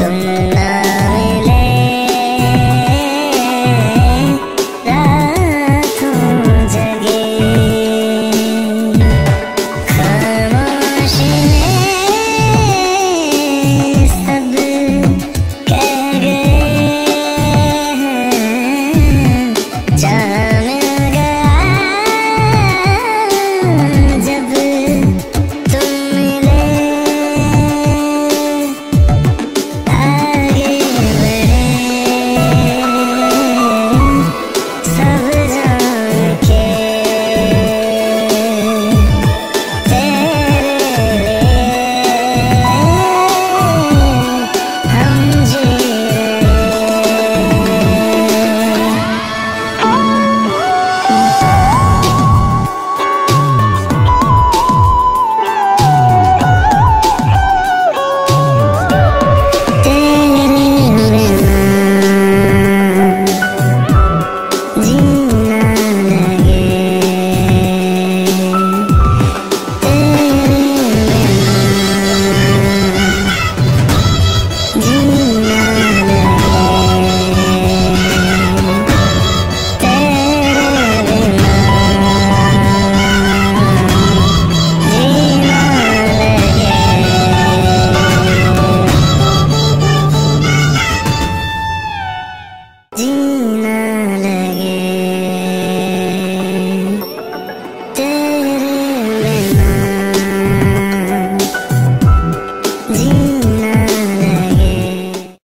some إن